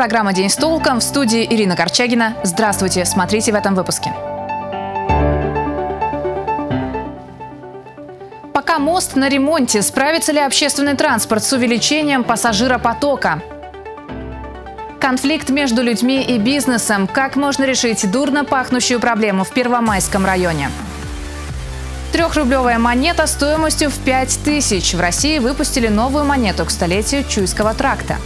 программа «День с толком» в студии Ирина Корчагина. Здравствуйте, смотрите в этом выпуске. Пока мост на ремонте, справится ли общественный транспорт с увеличением пассажиропотока? Конфликт между людьми и бизнесом. Как можно решить дурно пахнущую проблему в Первомайском районе? Трехрублевая монета стоимостью в 5 тысяч. В России выпустили новую монету к столетию Чуйского тракта.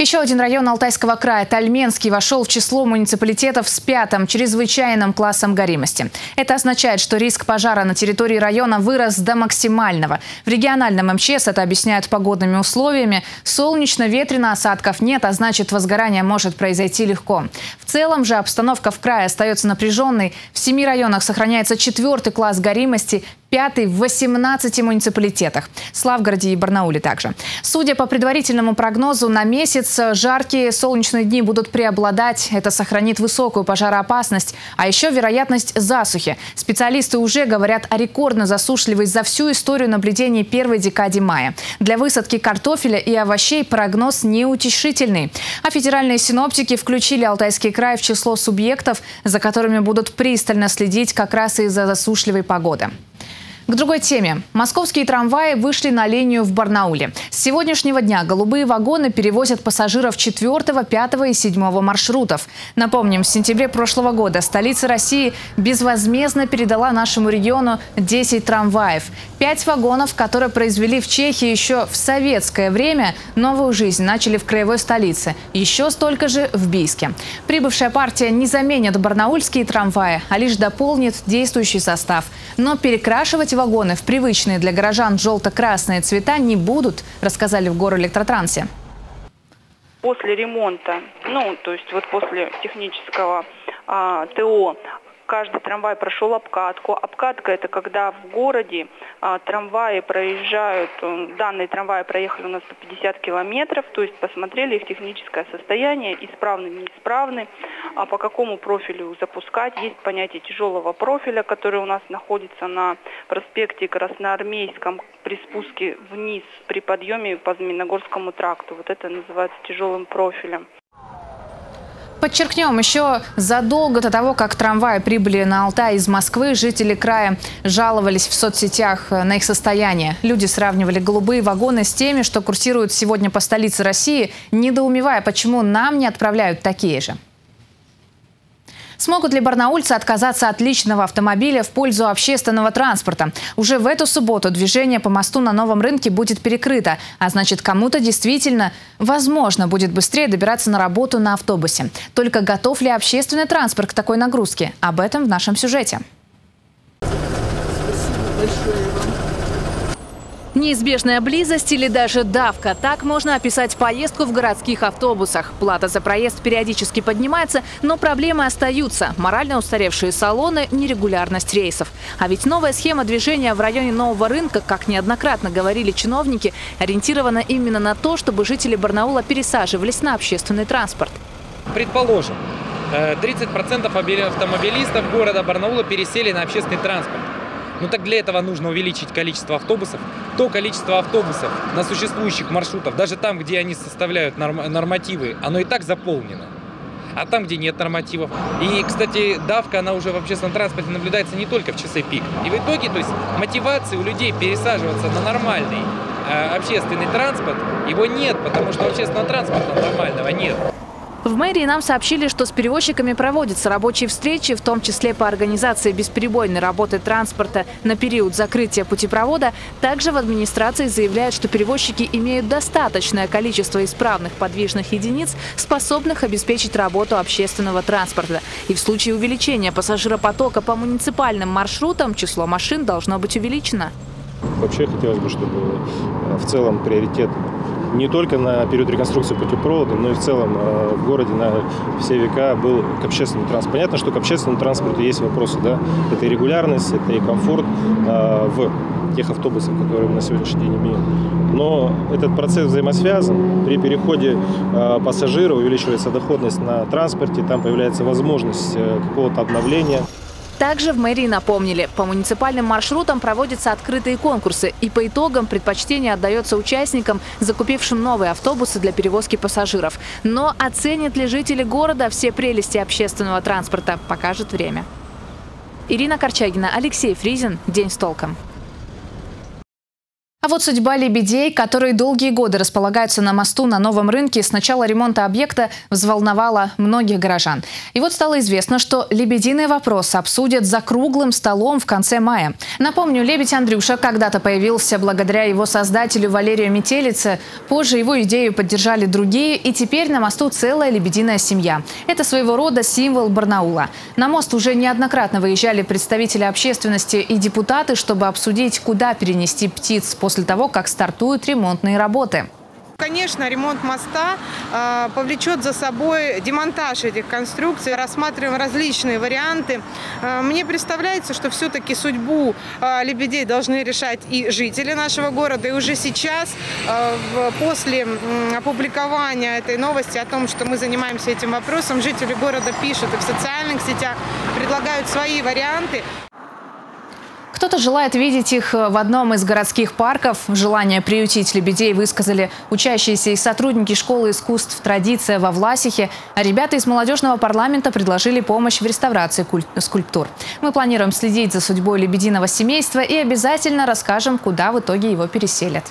Еще один район Алтайского края, Тальменский, вошел в число муниципалитетов с пятым чрезвычайным классом горимости. Это означает, что риск пожара на территории района вырос до максимального. В региональном МЧС это объясняют погодными условиями. Солнечно, ветрено, осадков нет, а значит возгорание может произойти легко. В целом же обстановка в крае остается напряженной. В семи районах сохраняется четвертый класс горимости пятый в 18 муниципалитетах. Славгороде и Барнауле также. Судя по предварительному прогнозу, на месяц жаркие солнечные дни будут преобладать. Это сохранит высокую пожароопасность, а еще вероятность засухи. Специалисты уже говорят о рекордно засушливой за всю историю наблюдений первой декаде мая. Для высадки картофеля и овощей прогноз неутешительный. А федеральные синоптики включили Алтайский край в число субъектов, за которыми будут пристально следить как раз из-за засушливой погоды. К другой теме. Московские трамваи вышли на линию в Барнауле. С сегодняшнего дня голубые вагоны перевозят пассажиров 4, 5 и 7 маршрутов. Напомним, в сентябре прошлого года столица России безвозмездно передала нашему региону 10 трамваев. Пять вагонов, которые произвели в Чехии еще в советское время, новую жизнь начали в краевой столице. Еще столько же в Бийске. Прибывшая партия не заменит барнаульские трамваи, а лишь дополнит действующий состав. Но перекрашивать вагоны в привычные для горожан желто-красные цвета не будут, рассказали в Горэлектротрансе. После ремонта, ну, то есть вот после технического а, ТО каждый трамвай прошел обкатку. Обкатка это когда в городе а, трамваи проезжают, данные трамваи проехали у нас по 50 километров, то есть посмотрели их техническое состояние, исправны, неисправны, а по какому профилю запускать. Есть понятие тяжелого профиля, который у нас находится на проспекте Красноармейском при спуске вниз при подъеме по Змеиногорскому тракту. Вот это называется тяжелым профилем. Подчеркнем, еще задолго до того, как трамваи прибыли на Алтай из Москвы, жители края жаловались в соцсетях на их состояние. Люди сравнивали голубые вагоны с теми, что курсируют сегодня по столице России, недоумевая, почему нам не отправляют такие же. Смогут ли барнаульцы отказаться от личного автомобиля в пользу общественного транспорта? Уже в эту субботу движение по мосту на новом рынке будет перекрыто, а значит кому-то действительно возможно будет быстрее добираться на работу на автобусе. Только готов ли общественный транспорт к такой нагрузке? Об этом в нашем сюжете. Спасибо большое вам. Неизбежная близость или даже давка. Так можно описать поездку в городских автобусах. Плата за проезд периодически поднимается, но проблемы остаются. Морально устаревшие салоны, нерегулярность рейсов. А ведь новая схема движения в районе нового рынка, как неоднократно говорили чиновники, ориентирована именно на то, чтобы жители Барнаула пересаживались на общественный транспорт. Предположим, 30% э, автомобилистов города Барнаула пересели на общественный транспорт. Ну так для этого нужно увеличить количество автобусов. То количество автобусов на существующих маршрутах, даже там, где они составляют норм нормативы, оно и так заполнено. А там, где нет нормативов. И, кстати, давка, она уже в общественном транспорте наблюдается не только в часы пик. И в итоге, то есть, мотивации у людей пересаживаться на нормальный э, общественный транспорт, его нет, потому что общественного транспорта нормального нет. В мэрии нам сообщили, что с перевозчиками проводятся рабочие встречи, в том числе по организации бесперебойной работы транспорта на период закрытия путепровода. Также в администрации заявляют, что перевозчики имеют достаточное количество исправных подвижных единиц, способных обеспечить работу общественного транспорта. И в случае увеличения пассажиропотока по муниципальным маршрутам число машин должно быть увеличено. Вообще хотелось бы, чтобы э, в целом приоритет не только на период реконструкции путепровода, но и в целом э, в городе на все века был к общественному транспорту. Понятно, что к общественному транспорту есть вопросы, да, это и регулярность, это и комфорт э, в тех автобусах, которые мы на сегодняшний день имеем. Но этот процесс взаимосвязан. При переходе пассажира увеличивается доходность на транспорте, там появляется возможность какого-то обновления. Также в мэрии напомнили, по муниципальным маршрутам проводятся открытые конкурсы, и по итогам предпочтение отдается участникам, закупившим новые автобусы для перевозки пассажиров. Но оценят ли жители города все прелести общественного транспорта, покажет время. Ирина Корчагина, Алексей Фризин. День с толком. А вот судьба лебедей, которые долгие годы располагаются на мосту на новом рынке, с начала ремонта объекта взволновала многих горожан. И вот стало известно, что лебединый вопрос обсудят за круглым столом в конце мая. Напомню, лебедь Андрюша когда-то появился благодаря его создателю Валерию Метелице. Позже его идею поддержали другие, и теперь на мосту целая лебединая семья. Это своего рода символ Барнаула. На мост уже неоднократно выезжали представители общественности и депутаты, чтобы обсудить, куда перенести птиц после после того, как стартуют ремонтные работы. Конечно, ремонт моста э, повлечет за собой демонтаж этих конструкций. Рассматриваем различные варианты. Э, мне представляется, что все-таки судьбу э, лебедей должны решать и жители нашего города. И уже сейчас, в, после опубликования этой новости о том, что мы занимаемся этим вопросом, жители города пишут и в социальных сетях, предлагают свои варианты. Кто-то желает видеть их э, в одном из городских парков. Желание приютить лебедей высказали учащиеся и сотрудники школы искусств «Традиция» во Власихе. А ребята из молодежного парламента предложили помощь в реставрации скульптур. Мы планируем следить за судьбой лебединого семейства и обязательно расскажем, куда в итоге его переселят.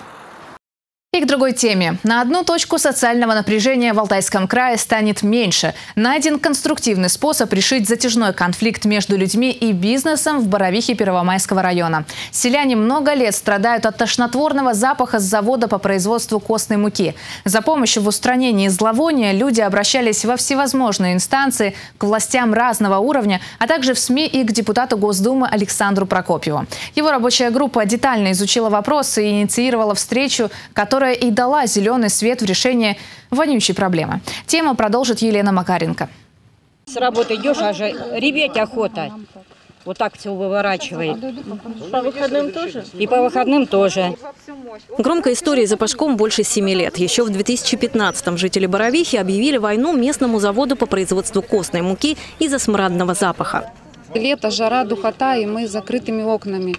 И к другой теме. На одну точку социального напряжения в Алтайском крае станет меньше. Найден конструктивный способ решить затяжной конфликт между людьми и бизнесом в Боровихе Первомайского района. Селяне много лет страдают от тошнотворного запаха с завода по производству костной муки. За помощью в устранении зловония люди обращались во всевозможные инстанции, к властям разного уровня, а также в СМИ и к депутату Госдумы Александру Прокопьеву. Его рабочая группа детально изучила вопросы и инициировала встречу, которая которая и дала зеленый свет в решение вонючей проблемы. Тему продолжит Елена Макаренко. С работы идешь, а же реветь охота. Вот так все выворачивает. По выходным тоже? И по выходным тоже. Громкая история за Пашком больше семи лет. Еще в 2015-м жители Боровихи объявили войну местному заводу по производству костной муки из-за смрадного запаха. Лето, жара, духота, и мы с закрытыми окнами.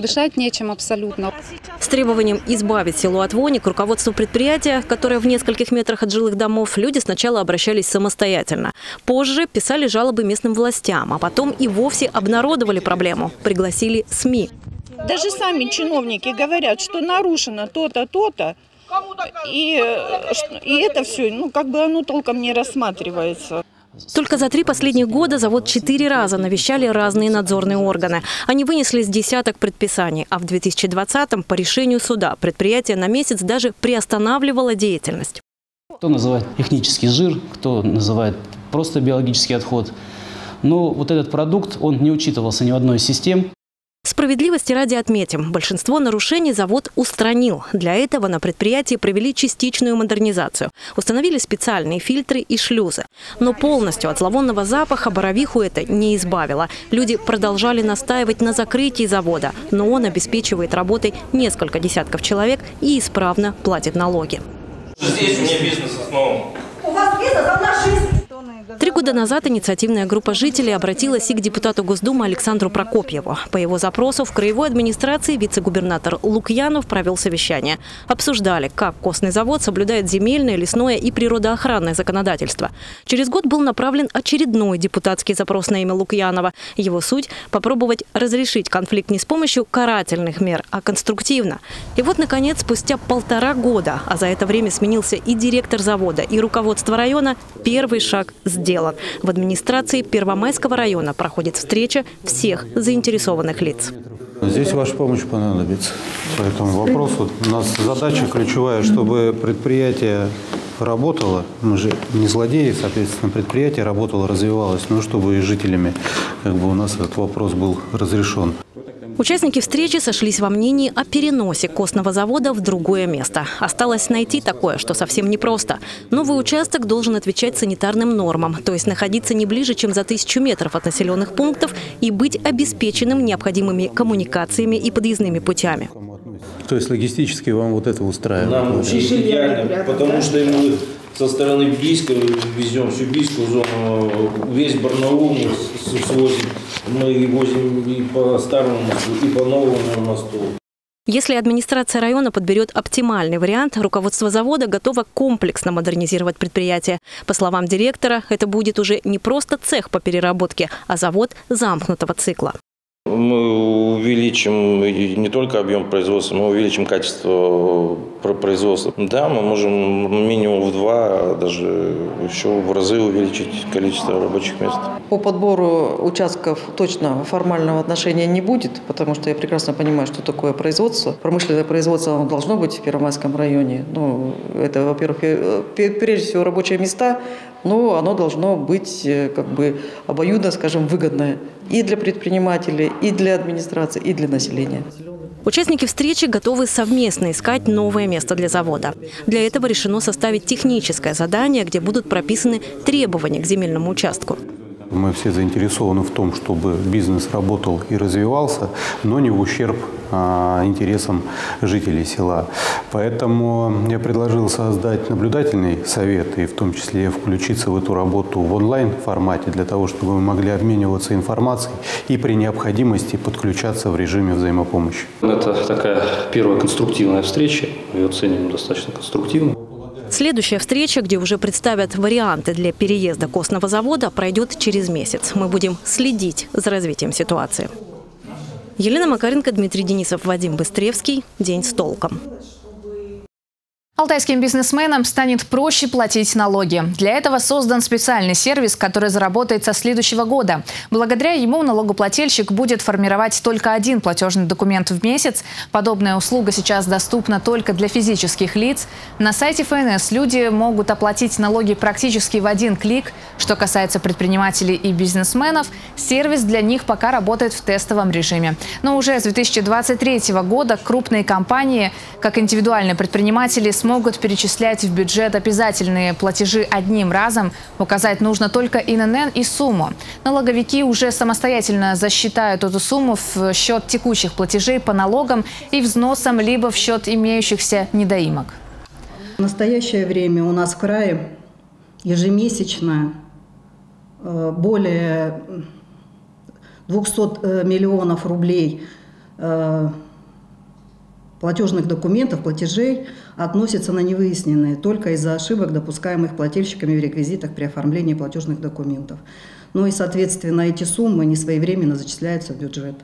Дышать нечем абсолютно. С требованием избавить село от вони к руководству предприятия, которое в нескольких метрах от жилых домов, люди сначала обращались самостоятельно. Позже писали жалобы местным властям, а потом и вовсе обнародовали проблему. Пригласили СМИ. Даже сами чиновники говорят, что нарушено то-то, то-то. И, э, и это все, ну, как бы оно толком не рассматривается. Только за три последних года завод четыре раза навещали разные надзорные органы. Они вынесли с десяток предписаний, а в 2020-м по решению суда предприятие на месяц даже приостанавливало деятельность. Кто называет технический жир, кто называет просто биологический отход. Но вот этот продукт, он не учитывался ни в одной из систем. Справедливости ради отметим, большинство нарушений завод устранил. Для этого на предприятии провели частичную модернизацию. Установили специальные фильтры и шлюзы. Но полностью от зловонного запаха Боровиху это не избавило. Люди продолжали настаивать на закрытии завода, но он обеспечивает работой несколько десятков человек и исправно платит налоги. Здесь у меня бизнес основан. У вас бизнес, а жизнь. Три года назад инициативная группа жителей обратилась и к депутату Госдумы Александру Прокопьеву. По его запросу в краевой администрации вице-губернатор Лукьянов провел совещание. Обсуждали, как костный завод соблюдает земельное, лесное и природоохранное законодательство. Через год был направлен очередной депутатский запрос на имя Лукьянова. Его суть – попробовать разрешить конфликт не с помощью карательных мер, а конструктивно. И вот, наконец, спустя полтора года, а за это время сменился и директор завода, и руководство района, первый шаг сделан сделан. В администрации Первомайского района проходит встреча всех заинтересованных лиц. Здесь ваша помощь понадобится по этому вопросу. У нас задача ключевая, чтобы предприятие работало, мы же не злодеи, соответственно, предприятие работало, развивалось, но чтобы и жителями как бы у нас этот вопрос был разрешен. Участники встречи сошлись во мнении о переносе костного завода в другое место. Осталось найти такое, что совсем непросто. Новый участок должен отвечать санитарным нормам, то есть находиться не ближе, чем за тысячу метров от населенных пунктов и быть обеспеченным необходимыми коммуникациями и подъездными путями. То есть логистически вам вот это устраивает? Нам очень идеально, потому что мы со стороны Бийска везем всю Бийскую зону, весь Барнаул мы свозим. Мы возим и по старому мосту, и по новому мосту. Если администрация района подберет оптимальный вариант, руководство завода готово комплексно модернизировать предприятие. По словам директора, это будет уже не просто цех по переработке, а завод замкнутого цикла. Мы увеличим не только объем производства, мы увеличим качество производства. Да, мы можем минимум в два, даже еще в разы увеличить количество рабочих мест. По подбору участков точно формального отношения не будет, потому что я прекрасно понимаю, что такое производство. Промышленное производство должно быть в Первомайском районе. Ну, это, во-первых, прежде всего рабочие места, но оно должно быть э, как бы обоюдно, скажем, выгодное и для предпринимателей, и для администрации, и для населения. Участники встречи готовы совместно искать новое место для завода. Для этого решено составить техническое задание, где будут прописаны требования к земельному участку. Мы все заинтересованы в том, чтобы бизнес работал и развивался, но не в ущерб а, интересам жителей села. Поэтому я предложил создать наблюдательный совет и в том числе включиться в эту работу в онлайн-формате для того, чтобы мы могли обмениваться информацией и при необходимости подключаться в режиме взаимопомощи. Это такая первая конструктивная встреча. Ее ценим достаточно конструктивно. Следующая встреча, где уже представят варианты для переезда костного завода, пройдет через месяц. Мы будем следить за развитием ситуации. Елена Макаренко, Дмитрий Денисов, Вадим Быстревский. День с толком. Алтайским бизнесменам станет проще платить налоги. Для этого создан специальный сервис, который заработает со следующего года. Благодаря ему налогоплательщик будет формировать только один платежный документ в месяц. Подобная услуга сейчас доступна только для физических лиц. На сайте ФНС люди могут оплатить налоги практически в один клик. Что касается предпринимателей и бизнесменов, сервис для них пока работает в тестовом режиме. Но уже с 2023 года крупные компании, как индивидуальные предприниматели, смогут смогут перечислять в бюджет обязательные платежи одним разом. Указать нужно только ИНН и сумму. Налоговики уже самостоятельно засчитают эту сумму в счет текущих платежей по налогам и взносам, либо в счет имеющихся недоимок. В настоящее время у нас в крае ежемесячно э, более 200 э, миллионов рублей э, платежных документов, платежей относятся на невыясненные только из-за ошибок, допускаемых плательщиками в реквизитах при оформлении платежных документов. Ну и, соответственно, эти суммы несвоевременно зачисляются в бюджет.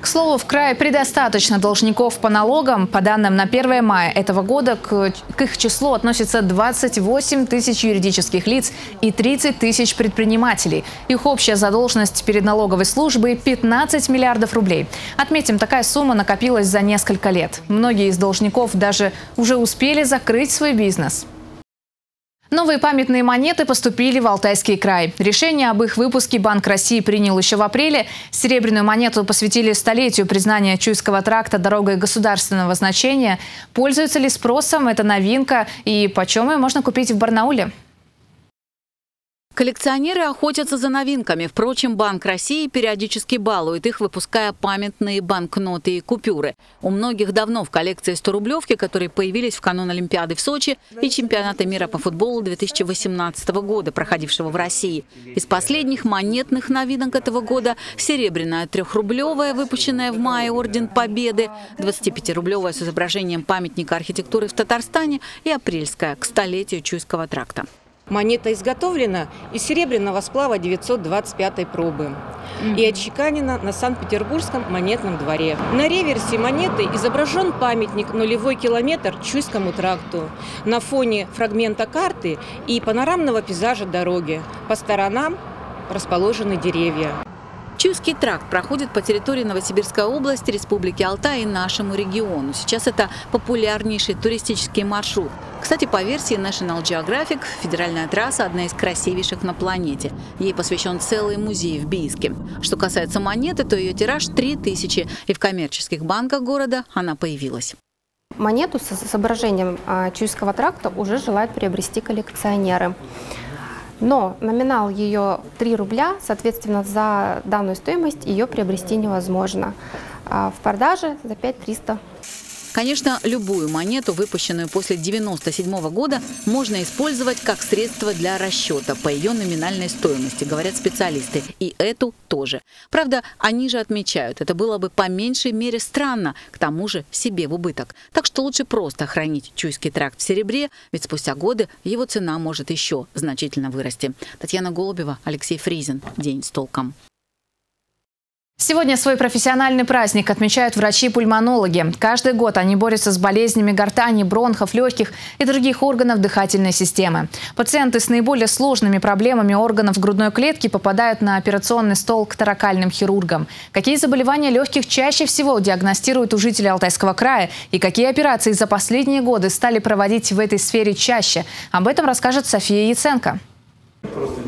К слову, в крае предостаточно должников по налогам. По данным на 1 мая этого года к, к их числу относятся 28 тысяч юридических лиц и 30 тысяч предпринимателей. Их общая задолженность перед налоговой службой – 15 миллиардов рублей. Отметим, такая сумма накопилась за несколько лет. Многие из должников даже уже успели закрыть свой бизнес. Новые памятные монеты поступили в Алтайский край. Решение об их выпуске Банк России принял еще в апреле. Серебряную монету посвятили столетию признания Чуйского тракта дорогой государственного значения. Пользуется ли спросом эта новинка и почем ее можно купить в Барнауле? Коллекционеры охотятся за новинками. Впрочем, Банк России периодически балует их, выпуская памятные банкноты и купюры. У многих давно в коллекции 100-рублевки, которые появились в канун Олимпиады в Сочи и чемпионата мира по футболу 2018 года, проходившего в России. Из последних монетных новинок этого года – серебряная трехрублевая, выпущенная в мае Орден Победы, 25-рублевая с изображением памятника архитектуры в Татарстане и апрельская к столетию Чуйского тракта. Монета изготовлена из серебряного сплава 925 пробы и отчеканена на Санкт-Петербургском монетном дворе. На реверсе монеты изображен памятник нулевой километр Чуйскому тракту на фоне фрагмента карты и панорамного пейзажа дороги. По сторонам расположены деревья. Чуйский тракт проходит по территории Новосибирской области, Республики Алтай и нашему региону. Сейчас это популярнейший туристический маршрут. Кстати, по версии National Geographic, федеральная трасса – одна из красивейших на планете. Ей посвящен целый музей в Бийске. Что касается монеты, то ее тираж 3000, и в коммерческих банках города она появилась. Монету с изображением а, Чуйского тракта уже желают приобрести коллекционеры. Но номинал ее 3 рубля, соответственно, за данную стоимость ее приобрести невозможно. А в продаже за 5300 Конечно, любую монету, выпущенную после 1997 года, можно использовать как средство для расчета по ее номинальной стоимости, говорят специалисты. И эту тоже. Правда, они же отмечают, это было бы по меньшей мере странно, к тому же себе в убыток. Так что лучше просто хранить Чуйский тракт в серебре, ведь спустя годы его цена может еще значительно вырасти. Татьяна Голубева, Алексей Фризин. День с толком. Сегодня свой профессиональный праздник отмечают врачи-пульмонологи. Каждый год они борются с болезнями гортани, бронхов, легких и других органов дыхательной системы. Пациенты с наиболее сложными проблемами органов грудной клетки попадают на операционный стол к таракальным хирургам. Какие заболевания легких чаще всего диагностируют у жителей Алтайского края и какие операции за последние годы стали проводить в этой сфере чаще? Об этом расскажет София Яценко. Просто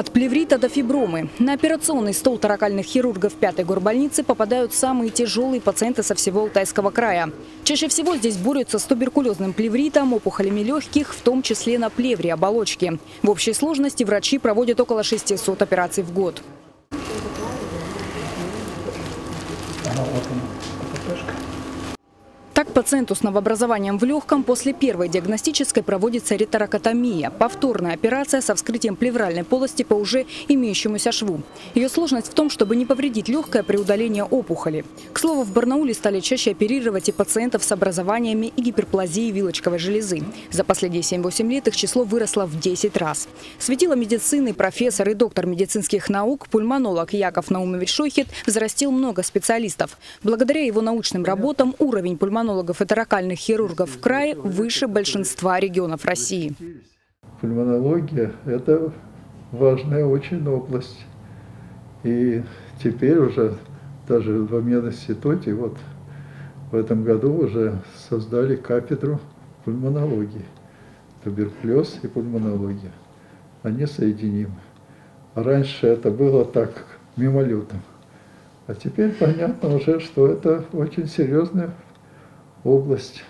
От плеврита до фибромы. На операционный стол таракальных хирургов пятой горбольницы попадают самые тяжелые пациенты со всего Алтайского края. Чаще всего здесь борются с туберкулезным плевритом, опухолями легких, в том числе на плевре оболочки. В общей сложности врачи проводят около 600 операций в год. Так, пациенту с новообразованием в легком после первой диагностической проводится реторакотомия – повторная операция со вскрытием плевральной полости по уже имеющемуся шву. Ее сложность в том, чтобы не повредить легкое при удалении опухоли. К слову, в Барнауле стали чаще оперировать и пациентов с образованиями и гиперплазией вилочковой железы. За последние 7-8 лет их число выросло в 10 раз. Светило медицины, профессор и доктор медицинских наук, пульмонолог Яков Наумович Шойхет взрастил много специалистов. Благодаря его научным работам уровень пульмонолога пульмонологов и таракальных хирургов в крае выше большинства регионов России. Пульмонология – это важная очень область. И теперь уже даже в мединституте вот в этом году уже создали кафедру пульмонологии. Туберкулез и пульмонология. Они соединимы. А раньше это было так, мимолетом. А теперь понятно уже, что это очень серьезная область.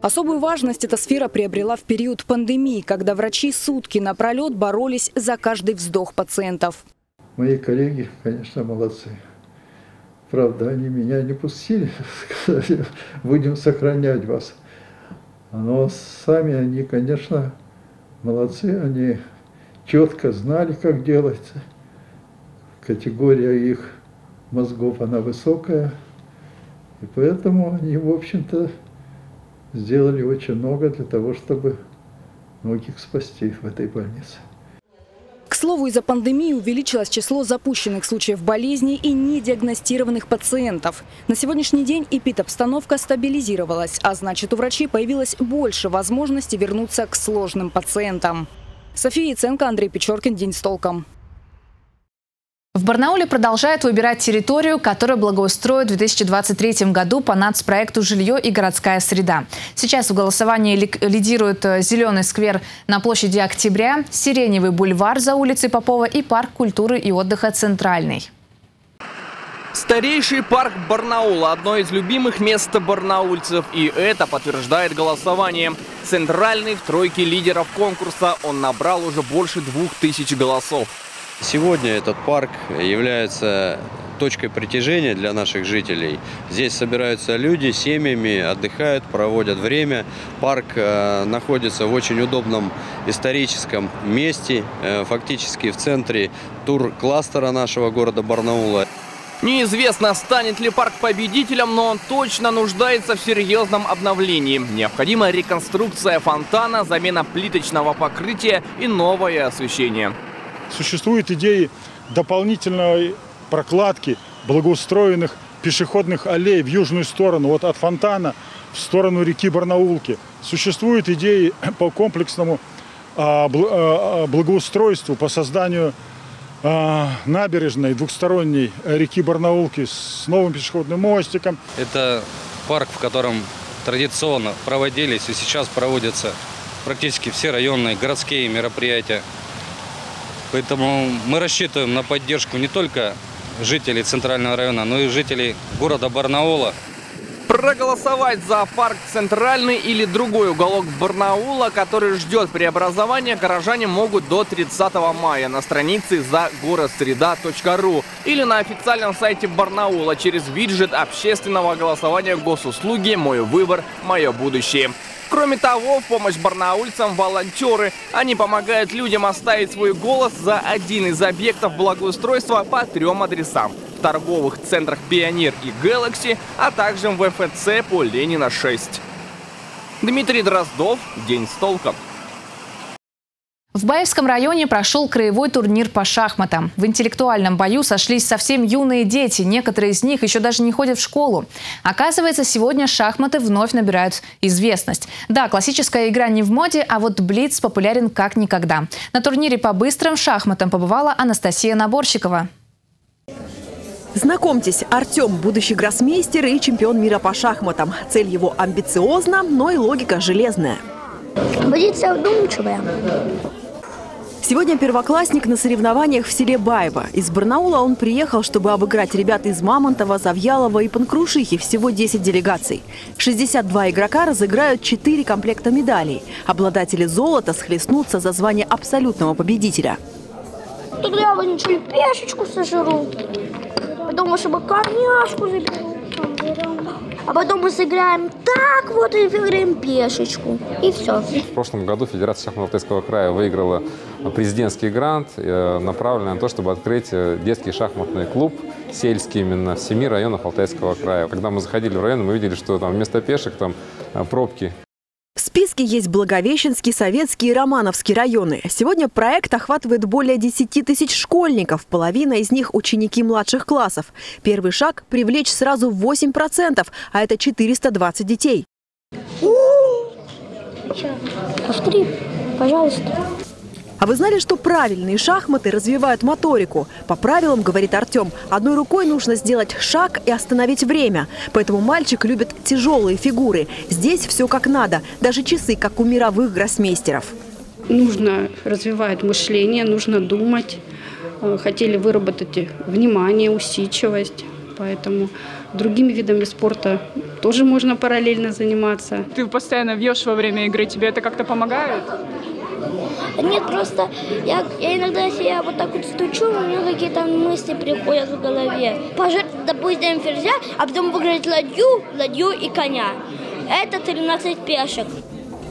Особую важность эта сфера приобрела в период пандемии, когда врачи сутки напролет боролись за каждый вздох пациентов. Мои коллеги, конечно, молодцы. Правда, они меня не пустили, сказали, будем сохранять вас. Но сами они, конечно, молодцы, они четко знали, как делается. Категория их мозгов, она высокая – и поэтому они, в общем-то, сделали очень много для того, чтобы многих спасти в этой больнице. К слову, из-за пандемии увеличилось число запущенных случаев болезни и недиагностированных пациентов. На сегодняшний день эпид-обстановка стабилизировалась, а значит у врачей появилось больше возможностей вернуться к сложным пациентам. София Яценко, Андрей Печоркин. День с толком. В Барнауле продолжают выбирать территорию, которую благоустроят в 2023 году по нацпроекту «Жилье и городская среда». Сейчас в голосовании лидируют э, Зеленый сквер на площади Октября, Сиреневый бульвар за улицей Попова и парк культуры и отдыха «Центральный». Старейший парк Барнаула – одно из любимых мест барнаульцев. И это подтверждает голосование. Центральный в тройке лидеров конкурса. Он набрал уже больше двух тысяч голосов. Сегодня этот парк является точкой притяжения для наших жителей. Здесь собираются люди семьями, отдыхают, проводят время. Парк э, находится в очень удобном историческом месте, э, фактически в центре тур-кластера нашего города Барнаула. Неизвестно, станет ли парк победителем, но он точно нуждается в серьезном обновлении. Необходима реконструкция фонтана, замена плиточного покрытия и новое освещение. Существуют идеи дополнительной прокладки благоустроенных пешеходных аллей в южную сторону, вот от фонтана в сторону реки Барнаулки. Существуют идеи по комплексному а, а, благоустройству, по созданию а, набережной двухсторонней реки Барнаулки с новым пешеходным мостиком. Это парк, в котором традиционно проводились и сейчас проводятся практически все районные городские мероприятия Поэтому мы рассчитываем на поддержку не только жителей Центрального района, но и жителей города Барнаула. Проголосовать за парк Центральный или другой уголок Барнаула, который ждет преобразования, горожане могут до 30 мая на странице за городсреда.ру или на официальном сайте Барнаула через виджет общественного голосования госуслуги «Мой выбор. Мое будущее». Кроме того, в помощь барнаульцам волонтеры. Они помогают людям оставить свой голос за один из объектов благоустройства по трем адресам в торговых центрах «Пионер» и «Гэлакси», а также в МФЦ по Ленина 6. Дмитрий Дроздов. День с толком. В Баевском районе прошел краевой турнир по шахматам. В интеллектуальном бою сошлись совсем юные дети. Некоторые из них еще даже не ходят в школу. Оказывается, сегодня шахматы вновь набирают известность. Да, классическая игра не в моде, а вот Блиц популярен как никогда. На турнире по быстрым шахматам побывала Анастасия Наборщикова. Знакомьтесь, Артем – будущий гроссмейстер и чемпион мира по шахматам. Цель его амбициозна, но и логика железная. Позиция вдумчивая. Сегодня первоклассник на соревнованиях в селе Баево. Из Барнаула он приехал, чтобы обыграть ребят из Мамонтова, Завьялова и Панкрушихи. Всего 10 делегаций. 62 игрока разыграют 4 комплекта медалей. Обладатели золота схлестнутся за звание абсолютного победителя. Тогда я вначале пешечку сожру, потом чтобы корняшку заберу а потом мы сыграем так вот и выиграем пешечку. И все. В прошлом году Федерация шахмат Алтайского края выиграла президентский грант, э, направленный на то, чтобы открыть э, детский шахматный клуб, сельский именно, в семи районах Алтайского края. Когда мы заходили в район, мы видели, что там вместо пешек там э, пробки в списке есть Благовещенский, Советский и Романовский районы. Сегодня проект охватывает более 10 тысяч школьников. Половина из них – ученики младших классов. Первый шаг – привлечь сразу 8%, а это 420 детей. Повтори, пожалуйста. А вы знали, что правильные шахматы развивают моторику? По правилам, говорит Артем, одной рукой нужно сделать шаг и остановить время. Поэтому мальчик любит тяжелые фигуры. Здесь все как надо, даже часы, как у мировых гроссмейстеров. Нужно развивать мышление, нужно думать. Э, хотели выработать внимание, усидчивость. Поэтому другими видами спорта тоже можно параллельно заниматься. Ты постоянно вьешь во время игры, тебе это как-то помогает? Нет, просто я, я иногда себя вот так вот стучу, у меня какие-то мысли приходят в голове. Пожертвовать, допустим, ферзя, а потом выиграть ладью, ладью и коня. Это 13 пешек.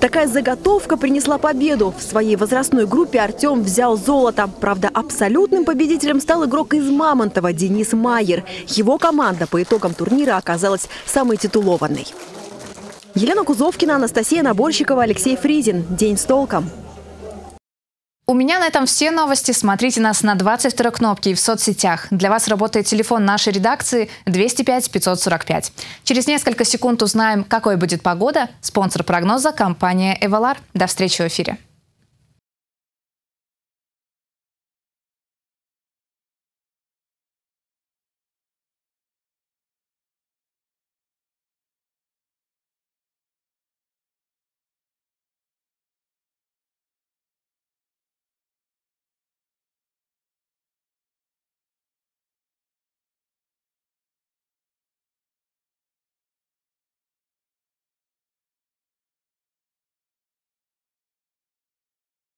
Такая заготовка принесла победу. В своей возрастной группе Артем взял золото. Правда, абсолютным победителем стал игрок из Мамонтова Денис Майер. Его команда по итогам турнира оказалась самой титулованной. Елена Кузовкина, Анастасия Наборщикова, Алексей Фризин. День с толком. У меня на этом все новости. Смотрите нас на 22 кнопке и в соцсетях. Для вас работает телефон нашей редакции 205 545. Через несколько секунд узнаем, какой будет погода. Спонсор прогноза – компания «Эвалар». До встречи в эфире.